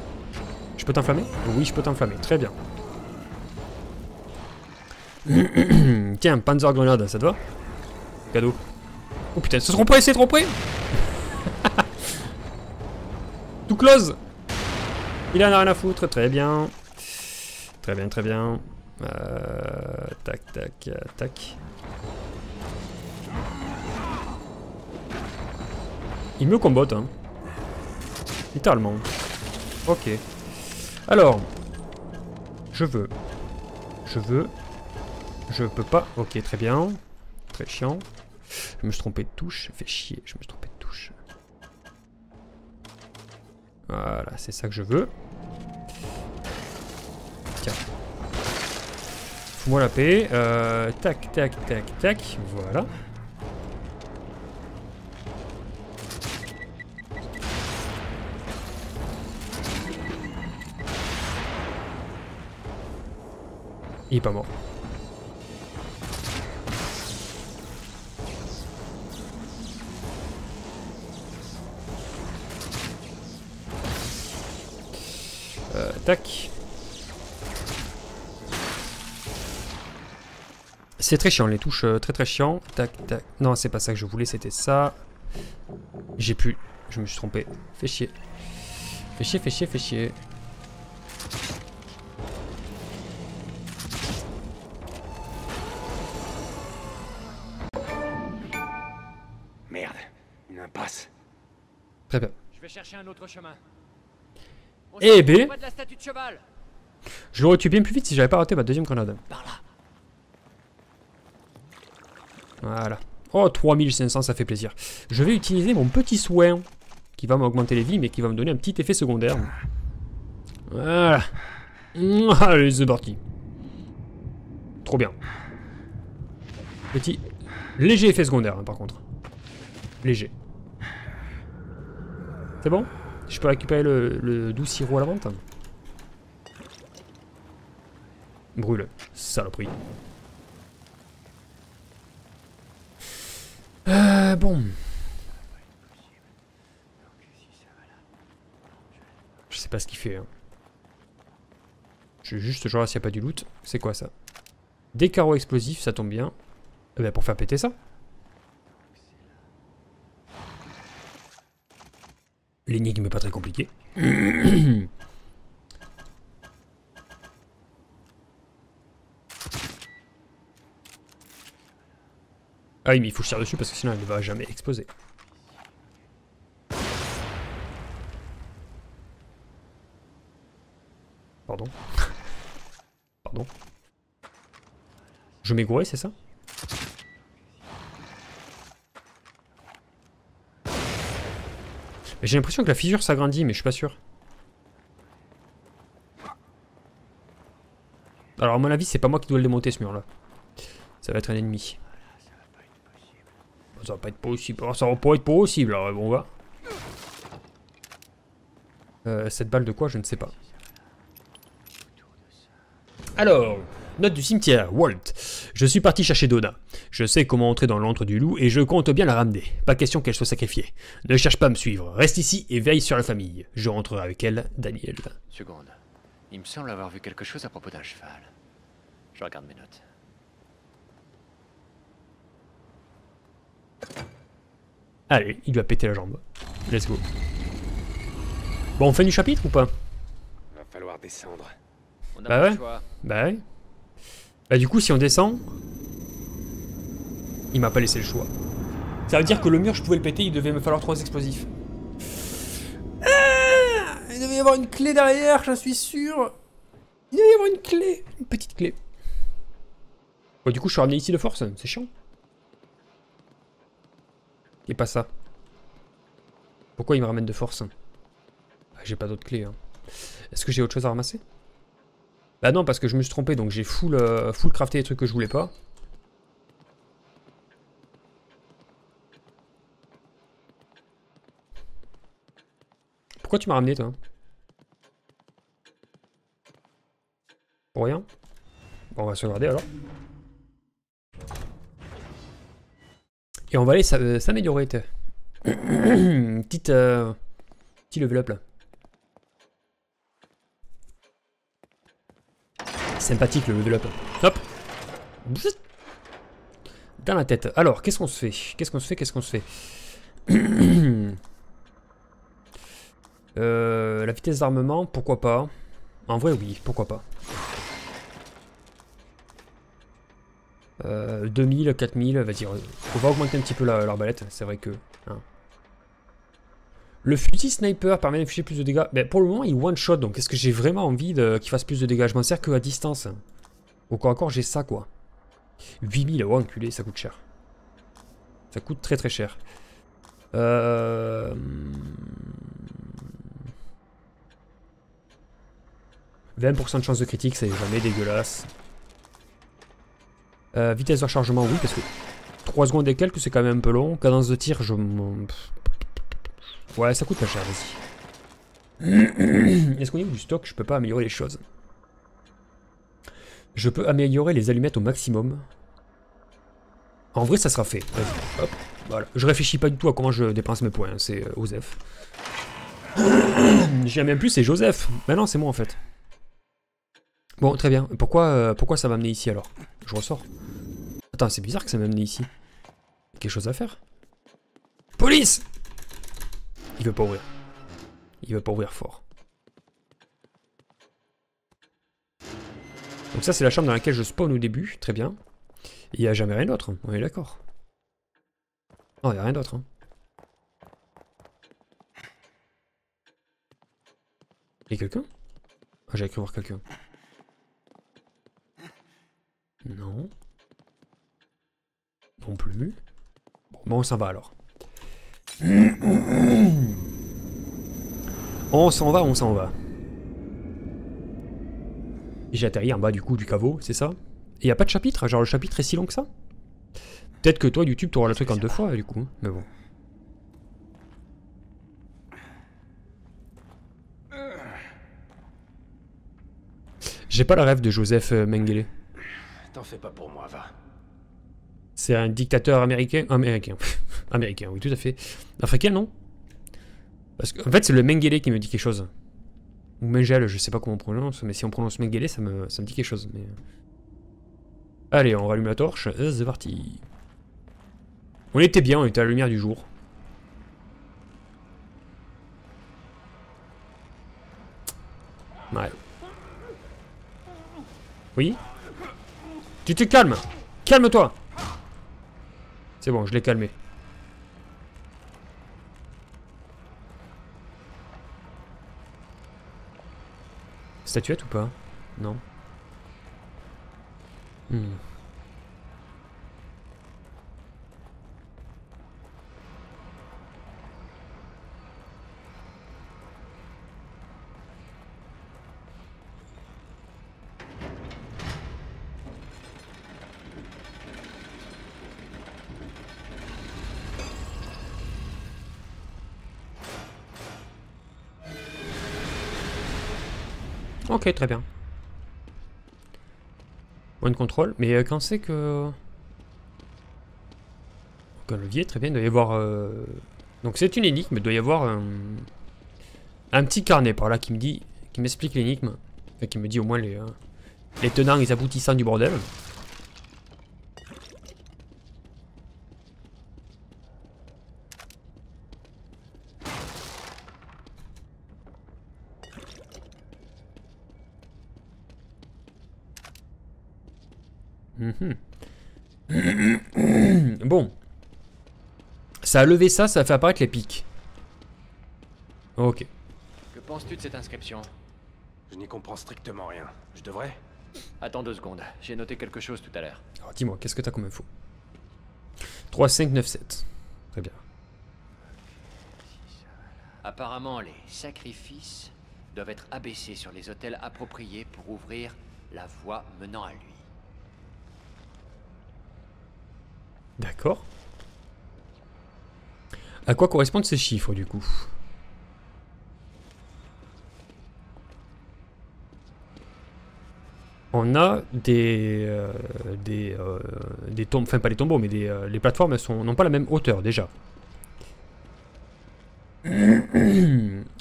Je peux t'enflammer Oui, je peux t'enflammer. Très bien. Tiens, Panzer Grenade, ça te va? Cadeau. Oh putain, c'est trop près, c'est trop près Tout close Il en a rien à foutre, très bien. Très bien, très bien. Euh, tac, tac, tac. Il me combotte, hein. Littéralement. Ok. Alors, je veux, je veux, je peux pas. Ok, très bien, très chiant. Je me suis trompé de touche, fait chier, je me suis trompé de touche. Voilà, c'est ça que je veux. Tiens. Fous-moi la paix. Euh, tac, tac, tac, tac. Voilà. Il est pas mort. Euh, tac. C'est très chiant, les touches euh, très très chiant. Tac, tac. Non, c'est pas ça que je voulais, c'était ça. J'ai pu. Je me suis trompé. Fais chier. Fais chier, fais chier, fais chier. Chercher un autre chemin. On Eh ben. près de la statue de cheval. Je l'aurais tué bien plus vite si j'avais pas raté ma deuxième grenade. Par là. Voilà. Oh, 3500, ça fait plaisir. Je vais utiliser mon petit soin, qui va m'augmenter les vies, mais qui va me donner un petit effet secondaire. Voilà. Allez, c'est parti. Trop bien. Petit... Léger effet secondaire, hein, par contre. Léger. C'est bon? Je peux récupérer le, doux sirop à la menthe Brûle. Saloperie. Euh, bon. Je sais pas ce qu'il fait. Hein. Je vais juste genre s'il n'y a pas du loot. C'est quoi ça? Des carreaux explosifs, ça tombe bien. Eh ben, pour faire péter ça. L'énigme est pas très compliquée. Ah oui, mais il faut que je tire dessus parce que sinon elle ne va jamais exploser. Pardon. Pardon. Je gouré, c'est ça? J'ai l'impression que la fissure s'agrandit, mais je suis pas sûr. Alors à mon avis, c'est pas moi qui dois le démonter ce mur-là. Ça va être un ennemi. Ça va pas être possible. Oh, ça va pas être possible. Alors, bon, on va. Euh, cette balle de quoi Je ne sais pas. Alors, note du cimetière, Walt. Je suis parti chercher Donna. Je sais comment entrer dans l'antre du loup et je compte bien la ramener. Pas question qu'elle soit sacrifiée. Ne cherche pas à me suivre. Reste ici et veille sur la famille. Je rentrerai avec elle, Daniel. Seconde. Il me semble avoir vu quelque chose à propos d'un cheval. Je regarde mes notes. Allez, il lui a pété la jambe. Let's go. Bon, on fait du chapitre ou pas? Va falloir descendre. On Bah pas ouais. le choix. Bah ouais. Bah du coup, si on descend... Il m'a pas laissé le choix. Ça veut dire que le mur, je pouvais le péter, il devait me falloir trois explosifs. Ah il devait y avoir une clé derrière, j'en suis sûr. Il devait y avoir une clé. Une petite clé. Bon, du coup, je suis ramené ici de force, c'est chiant. Et pas ça. Pourquoi il me ramène de force? Ah, J'ai pas d'autre clé. Hein. Est-ce que j'ai autre chose à ramasser? Bah non, parce que je me suis trompé, donc j'ai full, euh, full crafté les trucs que je voulais pas. Pourquoi tu m'as ramené, toi? Pour rien? Bon, on va se regarder alors. Et on va aller s'a- s'améliorer. Petite... Euh, petit level up là. Sympathique le level up. Hop. Dans la tête. Alors, qu'est-ce qu'on se fait? Qu'est-ce qu'on se fait? Qu'est-ce qu'on se fait? Euh, La vitesse d'armement, pourquoi pas? En vrai, oui, pourquoi pas. Euh, 2000, 4000, vas-y, on va augmenter un petit peu la- l'arbalète, c'est vrai que... hein. Le fusil sniper permet d'infliger plus de dégâts. Mais pour le moment, il one-shot, donc est-ce que j'ai vraiment envie qu'il fasse plus de dégâts? Je m'en sers que à distance. Au corps à corps, j'ai ça, quoi. 8000, oh enculé, ça coûte cher. Ça coûte très très cher. Euh... 20% de chance de critique, c'est jamais dégueulasse. Euh, vitesse de rechargement, oui, parce que 3 secondes et quelques, c'est quand même un peu long. Cadence de tir, je... Ouais, ça coûte pas cher, vas-y. Est-ce qu'au niveau du stock, je peux pas améliorer les choses? Je peux améliorer les allumettes au maximum. En vrai, ça sera fait. Je réfléchis pas du tout à comment je dépense mes points, hein, c'est euh, Osef. J'ai même plus, c'est Joseph. Ben non, c'est moi en fait. Bon, très bien. Pourquoi, euh, pourquoi ça m'a amené ici alors? Je ressors. Attends, c'est bizarre que ça m'a amené ici. Quelque chose à faire? Police Il veut pas ouvrir. Il veut pas ouvrir fort. Donc ça, c'est la chambre dans laquelle je spawn au début. Très bien. Il n'y a jamais rien d'autre. On est d'accord. Non, il n'y a rien d'autre. hein. Il y a quelqu'un? Ah, j'avais cru voir quelqu'un. Non. Non plus. Bon, bon, on s'en va alors. On s'en va, on s'en va. J'ai atterri en bas du coup du caveau, c'est ça? Et y a pas de chapitre? Genre le chapitre est si long que ça? Peut-être que toi YouTube t'auras le truc en deux fois du coup, hein, mais bon. J'ai pas la rêve de Joseph euh, Mengele. T'en fais pas pour moi, va. C'est un dictateur américain. Américain. américain, oui, tout à fait. Africain, non? Parce que, en fait, c'est le Mengele qui me dit quelque chose. Ou Mengele, je sais pas comment on prononce, mais si on prononce Mengele, ça me, ça me dit quelque chose. Mais... Allez, on rallume la torche. Euh, C'est parti. On était bien, on était à la lumière du jour. Ouais. Oui? Tu te calmes Calme-toi C'est bon, je l'ai calmé. Statuette ou pas? Non? Hmm. Ok, très bien. De contrôle. Mais euh, quand c'est que... Donc un levier, très bien. Il doit y avoir... euh, Donc c'est une énigme. Il doit y avoir un... Petit carnet par là qui me dit... Qui m'explique l'énigme. Enfin, qui me dit au moins les... euh, Les tenants et les aboutissants du bordel. Mhm. bon. Ça a levé ça, ça a fait apparaître les pics. Ok. Que penses-tu de cette inscription? Je n'y comprends strictement rien. Je devrais Attends deux secondes, j'ai noté quelque chose tout à l'heure. Alors dis-moi, qu'est-ce que t'as comme info? 3, 5, 9, 7. Très bien. Apparemment, les sacrifices doivent être abaissés sur les hôtels appropriés pour ouvrir la voie menant à lui. D'accord. À quoi correspondent ces chiffres du coup? On a des euh, des euh, des tombes, enfin pas les tombeaux, mais des euh, les plateformes n'ont pas la même hauteur déjà.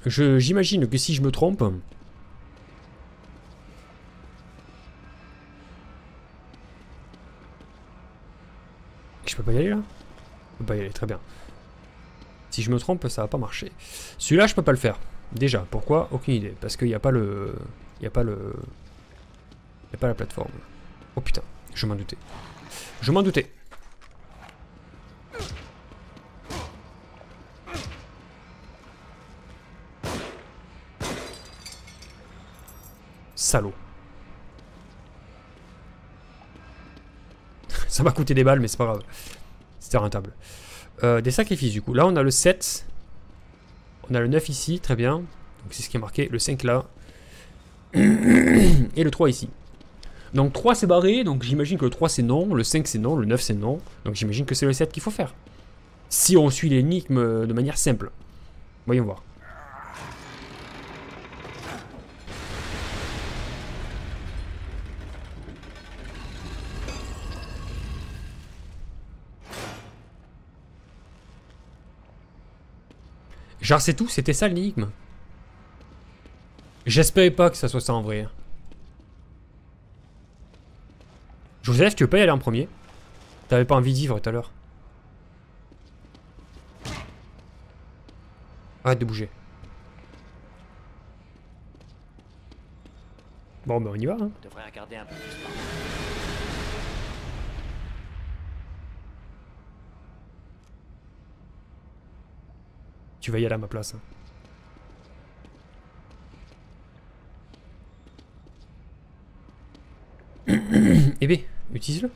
J'imagine que si je me trompe, je peux pas y aller là? Je peux pas y aller, très bien. Si je me trompe, ça va pas marcher. Celui-là, je peux pas le faire. Déjà, pourquoi? Aucune idée. Parce qu'il n'y a pas le... Il n'y a pas le... Il n'y a pas la plateforme. Oh putain, je m'en doutais. Je m'en doutais. Salaud. ça m'a coûté des balles, mais c'est pas grave. C'était rentable. Euh, des sacrifices, du coup. Là, on a le 7. On a le 9 ici, très bien. Donc, c'est ce qui est marqué. Le 5 là. Et le 3 ici. Donc 3 c'est barré, donc j'imagine que le 3 c'est non, le 5 c'est non, le 9 c'est non. Donc j'imagine que c'est le 7 qu'il faut faire. Si on suit l'énigme de manière simple. Voyons voir. Genre c'est tout, c'était ça l'énigme. J'espérais pas que ça soit ça en vrai. Joseph, tu veux pas y aller en premier T'avais pas envie d'y vivre tout à l'heure. Arrête de bouger. Bon, ben on y va. Hein. Tu vas y aller à ma place. Eh ben, utilise-le.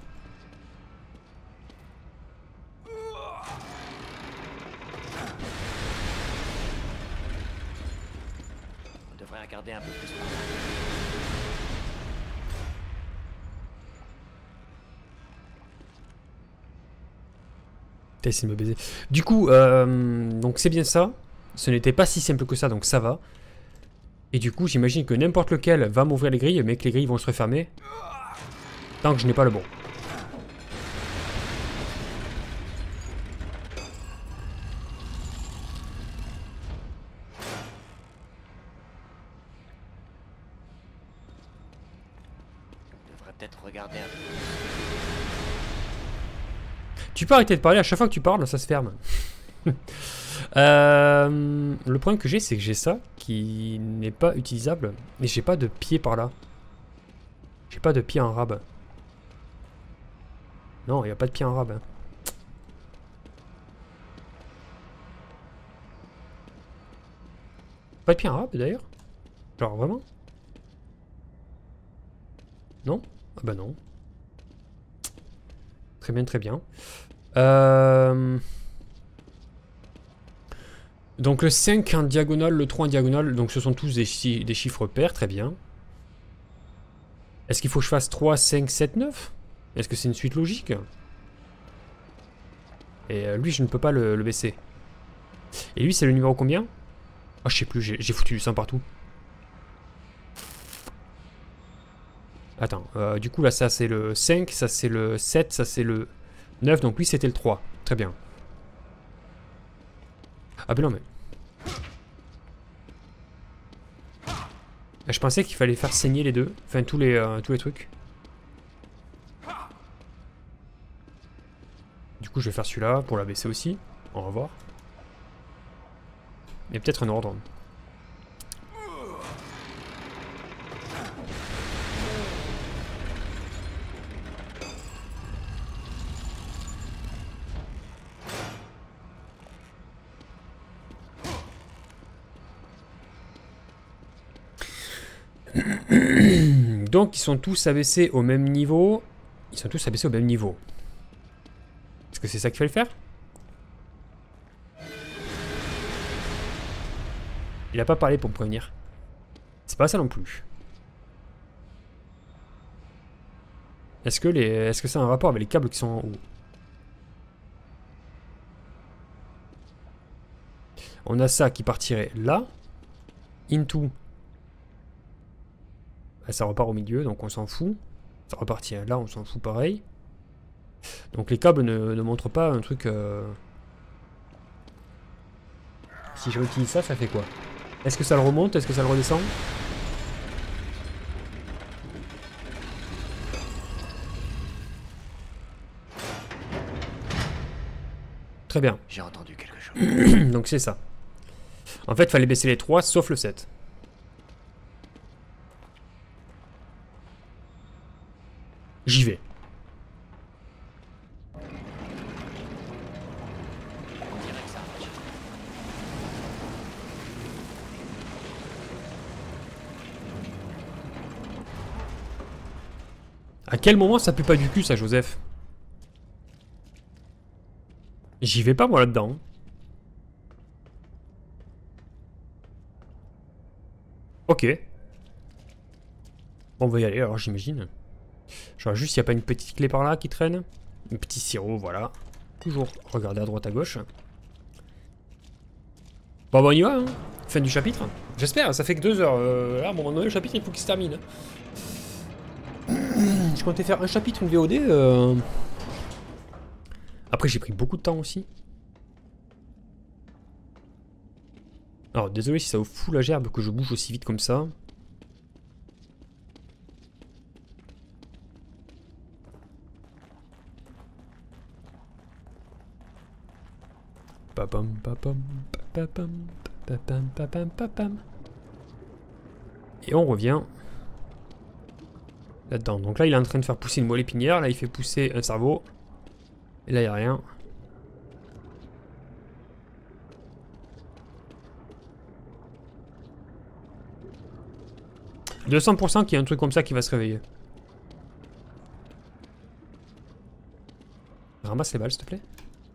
De me baiser. Du coup, euh, donc c'est bien ça. Ce n'était pas si simple que ça, donc ça va. Et du coup, j'imagine que n'importe lequel va m'ouvrir les grilles, mais que les grilles vont se refermer. Tant que je n'ai pas le bon. On devrait peut-être regarder un peu. Tu peux arrêter de parler, à chaque fois que tu parles, ça se ferme. Euh, le problème que j'ai, c'est que j'ai ça qui n'est pas utilisable. Et j'ai pas de pied par là. J'ai pas de pied en rab. Non, il n'y a pas de pied en rab. hein. Pas de pied en rab d'ailleurs? Genre vraiment? Non? Ah bah non. Très bien, très bien. Euh... Donc le 5 en diagonale, le 3 en diagonale, donc ce sont tous des, chi- des chiffres pairs, très bien. Est-ce qu'il faut que je fasse 3, 5, 7, 9 Est-ce que c'est une suite logique? Et euh, lui, je ne peux pas le, baisser. Et lui, c'est le numéro combien? Ah, je sais plus, j'ai foutu du sang partout. Attends, euh, du coup là, ça c'est le 5, ça c'est le 7, ça c'est le 9, donc lui c'était le 3. Très bien. Ah ben non mais... Je pensais qu'il fallait faire saigner les deux, enfin tous les, euh, tous les trucs. Du coup je vais faire celui-là pour la baisser aussi, on va voir. Il y a peut-être un ordre. Donc ils sont tous abaissés au même niveau. Ils sont tous abaissés au même niveau. Est-ce que c'est ça qu'il fallait faire? Il a pas parlé pour me prévenir. C'est pas ça non plus. Est-ce que les, est-ce que a un rapport avec les câbles qui sont en haut? On a ça qui partirait là. Into. Ah, ça repart au milieu, donc on s'en fout. Ça repartit là, on s'en fout pareil. Donc les câbles ne, ne montrent pas un truc... euh, Si je réutilise ça, ça fait quoi? Est-ce que ça le remonte? Est-ce que ça le redescend? Très bien. J'ai entendu quelque chose. Donc c'est ça. En fait, fallait baisser les 3 sauf le 7. J'y vais. À quel moment ça pue pas du cul, ça, Joseph? J'y vais pas, moi, là-dedans. Ok. On va y aller, alors, j'imagine. Je vois juste s'il n'y a pas une petite clé par là qui traîne. Un petit sirop, voilà. Toujours regarder à droite à gauche. Bon, bah, on y va, hein. Fin du chapitre. J'espère, ça fait que deux heures. Euh, là, à un moment donné, le chapitre, il faut qu'il se termine. Je comptais faire un chapitre, une VOD. euh. Après, j'ai pris beaucoup de temps aussi. Alors, désolé si ça vous fout la gerbe que je bouge aussi vite comme ça. Et on revient là-dedans. Donc là, il est en train de faire pousser une moelle épinière. Là, il fait pousser un cerveau. Et là, il n'y a rien. « 200% qu'il y a un truc comme ça qui va se réveiller. Ramasse les balles, s'il te plaît.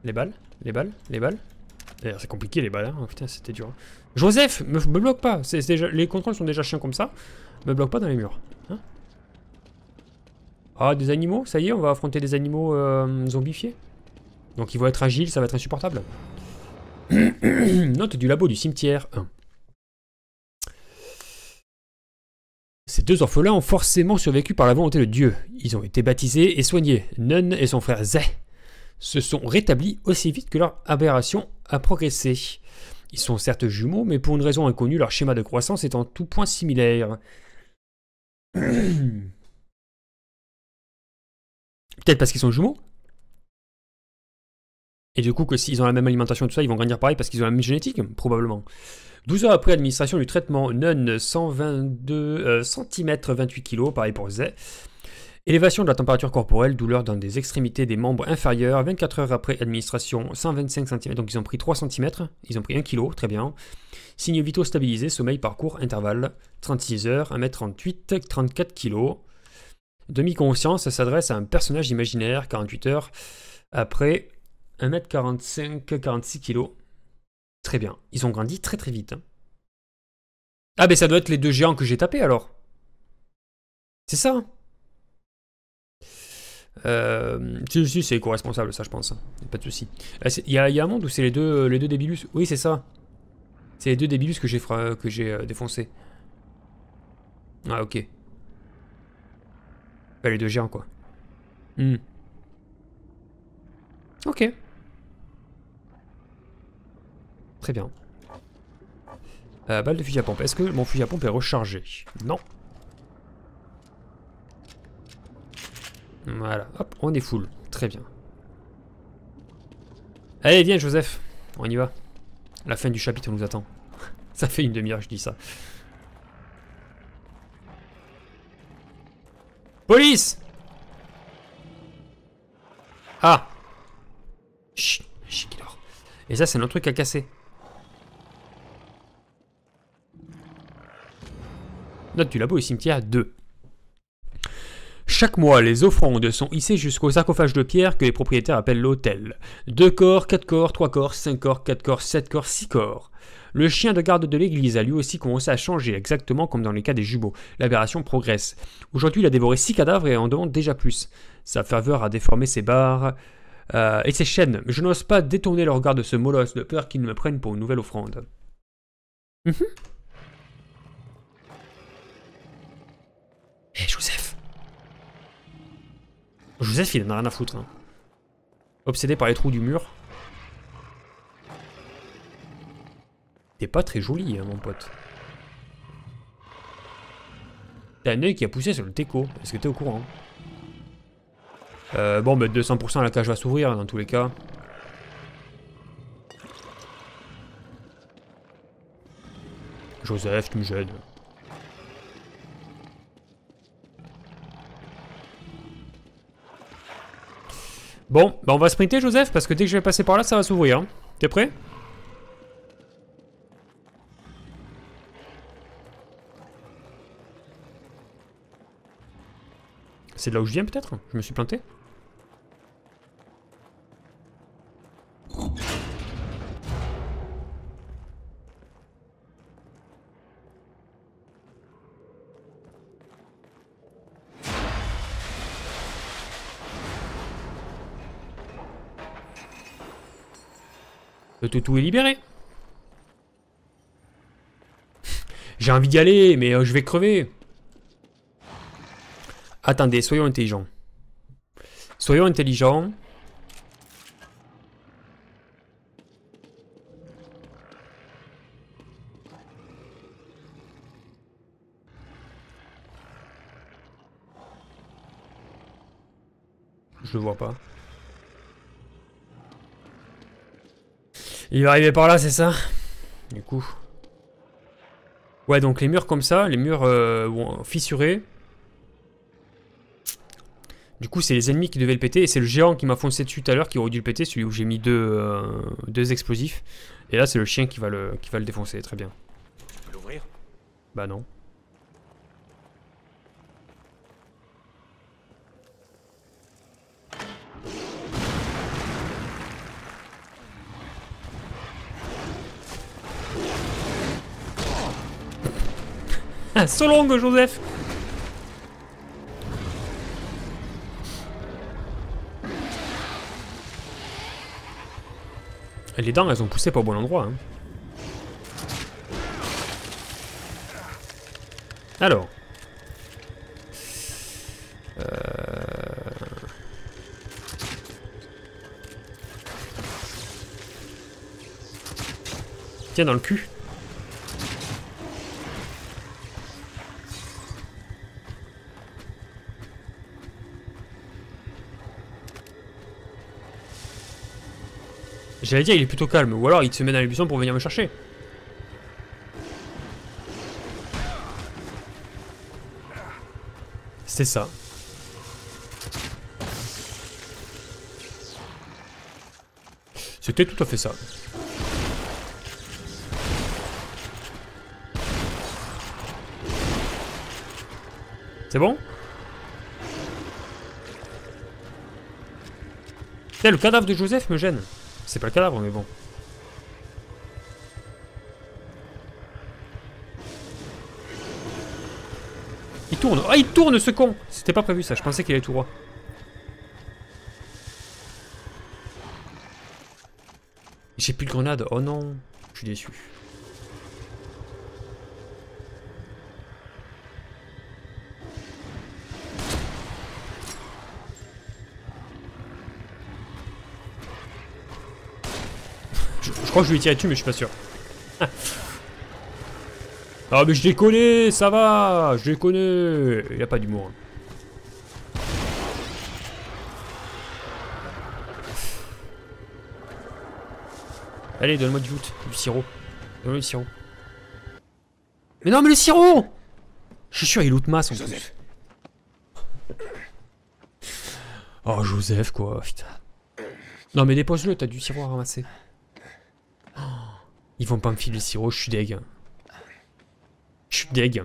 Les balles, les balles, les balles. D'ailleurs, c'est compliqué les balles, hein. Putain, c'était dur. Joseph, me, me bloque pas. Les contrôles sont déjà chiants comme ça. Me bloque pas dans les murs. Hein ah, des animaux Ça y est, on va affronter des animaux euh, zombifiés. Donc ils vont être agiles, ça va être insupportable. Note du labo du cimetière 1. Ces deux orphelins ont forcément survécu par la volonté de Dieu. Ils ont été baptisés et soignés. Nun et son frère Zé se sont rétablis aussi vite que leur aberration a progressé. Ils sont certes jumeaux, mais pour une raison inconnue, leur schéma de croissance est en tout point similaire. Peut-être parce qu'ils sont jumeaux? Et du coup, que s'ils ont la même alimentation et tout ça, ils vont grandir pareil parce qu'ils ont la même génétique Probablement. 12 heures après administration du traitement, Nun 122 cm 28 kg, pareil pour Z. Élévation de la température corporelle, douleur dans des extrémités des membres inférieurs. 24 heures après administration, 125 cm. Donc ils ont pris 3 cm. Ils ont pris 1 kg, très bien. Signes vitaux stabilisés, sommeil, parcours, intervalle. 36 heures, 1m38, 34 kg. Demi-conscience, ça s'adresse à un personnage imaginaire, 48 heures. Après 1m45, 46 kg. Très bien. Ils ont grandi très très vite. hein. Ah, ben ça doit être les deux géants que j'ai tapés alors. C'est ça. Euh, si, si, c'est éco-responsable, ça je pense. hein. Pas de souci. Euh, Il il y un monde où c'est les deux, les deux débilus. Oui, c'est ça. C'est les deux débilus que j'ai que j'ai euh, défoncé. Ah, ok. Bah, les deux géants, quoi. Hmm. Ok. Très bien. Euh, balle de fusil à pompe. Est-ce que mon fusil à pompe est rechargé? Non. Voilà. Hop, on est full. Très bien. Allez, viens, Joseph. On y va. La fin du chapitre nous attend. ça fait une demi-heure je dis ça. Police Ah Chut. Et ça, c'est notre truc à casser. Note du labo au cimetière 2. Chaque mois, les offrandes sont hissées jusqu'au sarcophage de pierre que les propriétaires appellent l'autel. Deux corps, quatre corps, trois corps, cinq corps, quatre corps, sept corps, six corps. Le chien de garde de l'église a lui aussi commencé à changer, exactement comme dans les cas des jumeaux. L'aberration progresse. Aujourd'hui, il a dévoré six cadavres et en demande déjà plus. Sa ferveur a déformé ses barres euh, et ses chaînes. Je n'ose pas détourner le regard de ce molosse de peur qu'il ne me prenne pour une nouvelle offrande. Mhm. Joseph Joseph, il en a rien à foutre. hein. Obsédé par les trous du mur. T'es pas très joli, hein, mon pote. T'as un œil qui a poussé sur le teco. Est-ce que t'es au courant? Euh, Bon, bah 200% la cage va s'ouvrir dans tous les cas. Joseph, tu me gênes. Bon, bah on va sprinter Joseph, parce que dès que je vais passer par là, ça va s'ouvrir. hein. T'es prêt? C'est de là où je viens peut-être? Je me suis planté? Le toutou est libéré. J'ai envie d'y aller, mais euh, je vais crever. Attendez, soyons intelligents. Soyons intelligents. Je vois pas. Il va arriver par là, c'est ça? Du coup. Ouais, donc les murs comme ça, les murs euh, fissurés. Du coup, c'est les ennemis qui devaient le péter. Et c'est le géant qui m'a foncé dessus tout à l'heure qui aurait dû le péter, celui où j'ai mis deux, euh, deux explosifs. Et là, c'est le chien qui va le, qui va le défoncer. Très bien. L'ouvrir? Bah non. so long, Joseph Les dents, elles ont poussé pas au bon endroit. Hein. Alors. Euh... Tiens, dans le cul. J'allais dire, il est plutôt calme. Ou alors, il se met dans les buissons pour venir me chercher. C'est ça. C'était tout à fait ça. C'est bon? Tiens, le cadavre de Joseph me gêne. C'est pas le cadavre, mais bon. Il tourne Ah, il tourne, ce con C'était pas prévu, ça. Je pensais qu'il allait tout droit. J'ai plus de grenade. Oh non. Je suis déçu. Crois que je lui ai tiré dessus, mais je suis pas sûr. ah, mais je connais, ça va Je connais Il a pas d'humour. Allez, donne-moi du loot, du sirop. Donne-moi du sirop. Mais non, mais le sirop Je suis sûr, il loot masse en Joseph. plus. Oh, Joseph, quoi, putain. Non, mais dépose-le, t'as du sirop à ramasser. Ils vont pas me filer le sirop, je suis deg. Je suis deg.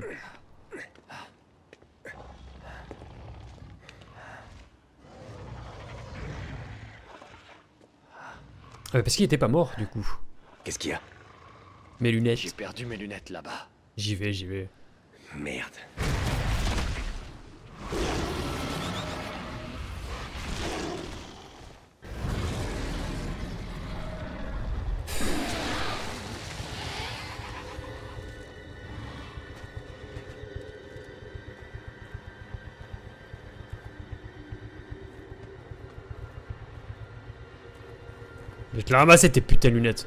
Ah, bah, parce qu'il était pas mort, du coup. Qu'est-ce qu'il y a? Mes lunettes. J'ai perdu mes lunettes là-bas. J'y vais, j'y vais. Merde. Je vais te la ramasser tes putains de lunettes.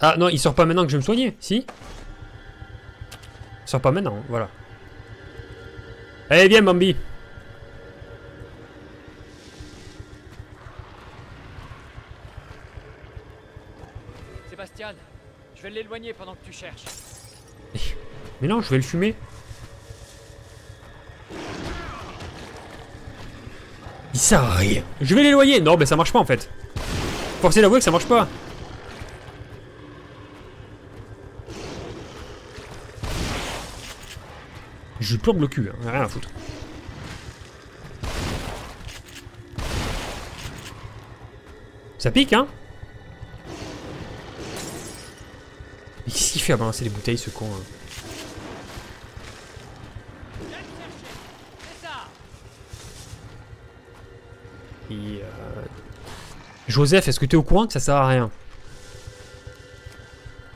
Ah non, il sort pas maintenant que je vais me soigner, si? Il sort pas maintenant, voilà. Allez, viens, Bambi. Sébastien, je vais l'éloigner pendant que tu cherches. Mais non, je vais le fumer. Il sert à rien. Je vais l'éloigner. Non, mais ça marche pas en fait. Forcez d'avouer que ça marche pas. Je lui plombe le cul, hein, rien à foutre. Ça pique, hein Mais qu'est-ce qu'il fait à balancer les bouteilles, ce con hein Et euh... Joseph, est-ce que tu es au courant que ça sert à rien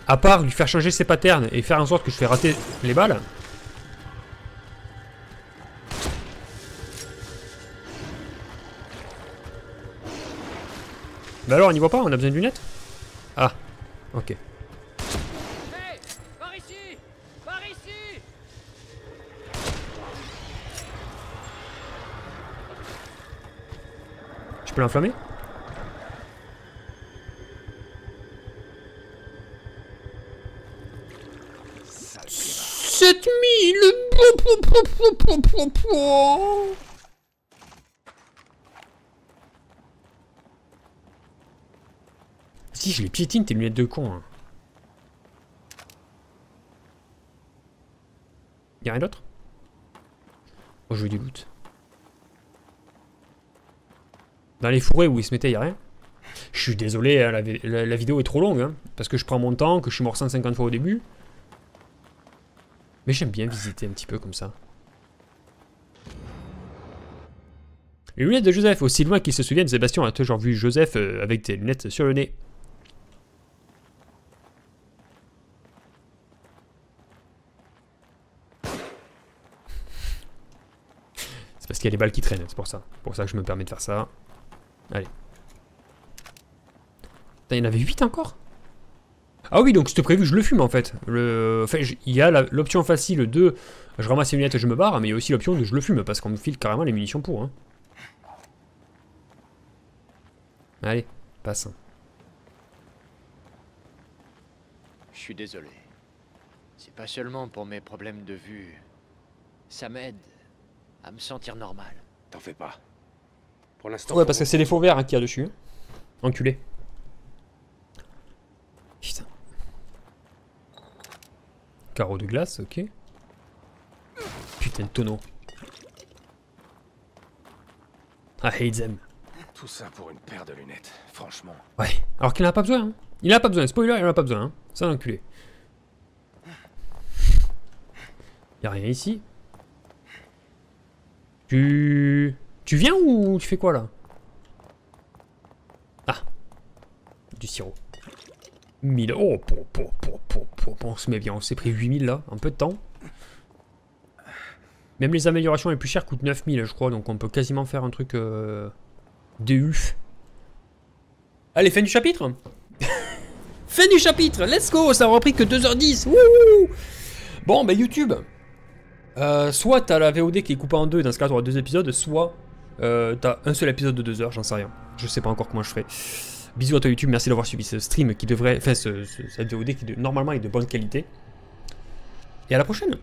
À part lui faire changer ses patterns et faire en sorte que je fais rater les balles. Bah alors, on n'y voit pas On a besoin de lunettes Ah, ok. Hey Par ici Par ici Je peux l'enflammer Sept mille Si je les piétine tes lunettes de con. Hein. Y'a rien d'autre? Oh je veux du loot. Dans les fourrés où il se mettait, y'a rien? Je suis désolé, hein, la vidéo est trop longue, hein, parce que je prends mon temps, que je suis mort 150 fois au début. Mais j'aime bien visiter un petit peu comme ça. Les lunettes de Joseph, aussi loin qu'il se souvienne, Sébastien a toujours vu Joseph euh, avec des lunettes sur le nez. C'est parce qu'il y a des balles qui traînent, c'est pour ça. Pour ça que je me permets de faire ça. Allez. Il y en avait 8 encore? Ah oui, donc c'était prévu, je le fume en fait. Enfin, il y a l'option facile de je ramasse les lunettes et je me barre, mais il y a aussi l'option de je le fume parce qu'on me file carrément les munitions pour. Hein. Allez, passe. Je suis désolé. C'est pas seulement pour mes problèmes de vue. Ça m'aide à me sentir normal. T'en fais pas. Pour l'instant. Ouais, parce que c'est les faux verts hein, qu'il y a dessus. Enculé. Putain. Carreau de glace, ok. Putain de tonneau. I hate them. Tout ça pour une paire de lunettes, franchement. Ouais. Alors qu'il n'en a pas besoin. Hein. Il n'en a pas besoin. Spoiler, il n'en a pas besoin. Hein. C'est un enculé. Y a rien ici. Tu... Tu viens ou tu fais quoi là? Ah. Du sirop. 1000. Oh, on se met bien. On s'est pris 8000 là, en peu de temps. Même les améliorations les plus chères coûtent 9000 je crois, donc on peut quasiment faire un truc euh, DU. Allez, fin du chapitre Fin du chapitre, let's go Ça aura pris que 2h10 Wouhou Bon, bah YouTube. Euh, soit t'as la VOD qui est coupée en deux, dans ce cas t'auras deux épisodes, soit euh, t'as un seul épisode de 2 heures, j'en sais rien. Je sais pas encore comment je ferai. Bisous à toi YouTube, merci d'avoir suivi ce stream qui devrait. Enfin, ce- ce- cette VOD qui de- normalement est de bonne qualité. Et à la prochaine